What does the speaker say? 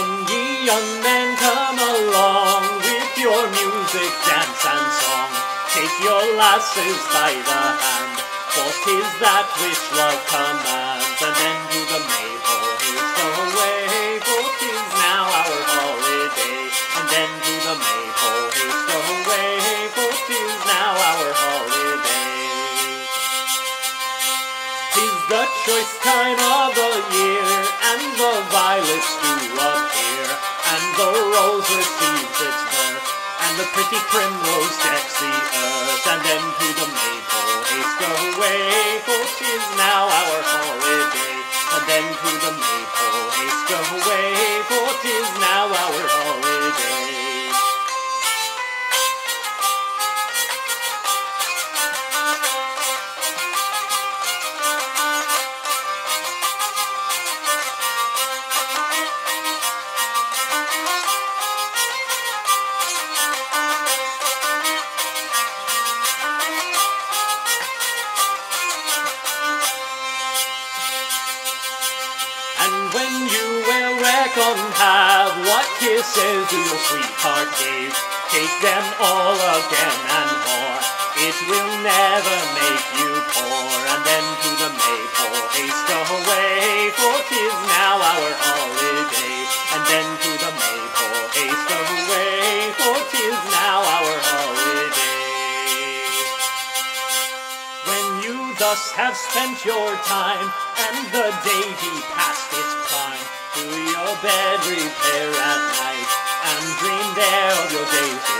Come ye young men, come along With your music, dance and song. Take your lasses by the hand For tis that which love commands And then to the maypole haste away For tis now our holiday. And then to the maypole haste away For tis now our holiday. Tis the choice time of pretty primrose decks the earth, uh, and then to the maypole haste away, for 'tis now our holiday, When you will reckon have what kisses your sweetheart gave, take them all again and more. It will never make you poor. And then to the maypole haste away, for 'tis now our holiday. And then to the maypole haste away, for 'tis now our holiday. When you thus have spent your time, and the day be past its prime, to your bed repair at night, and dream there of your days